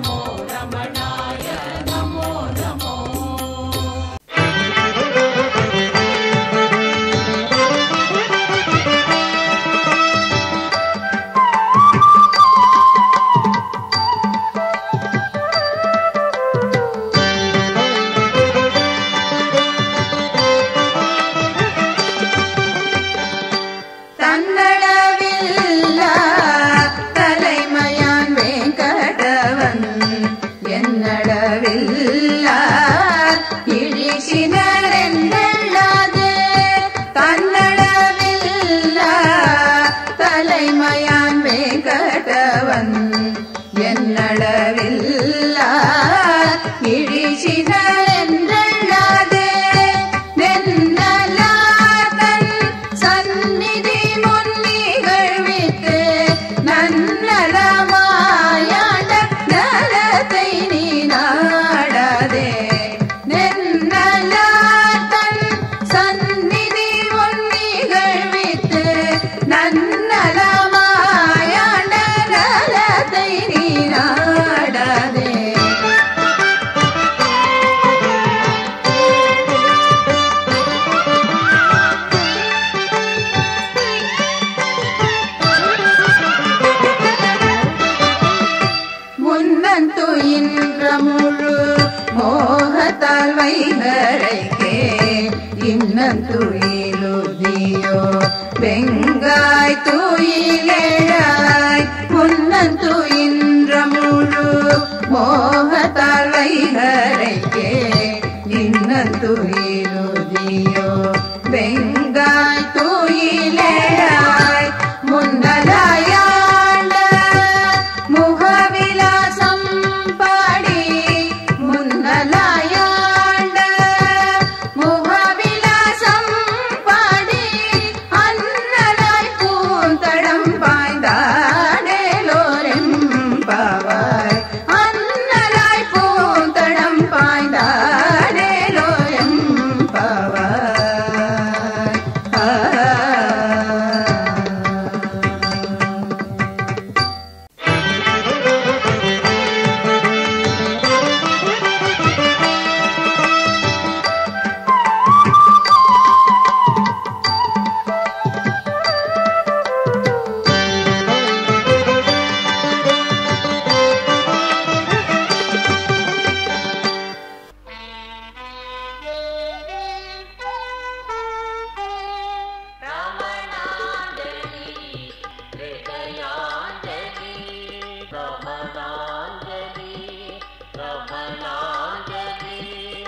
namora, mas யான் மேங்கட வந்த மனத்தால் வைகரைக்கே இன்னம் துயிலுதியோ பெங்காய் துயில் बला जना जी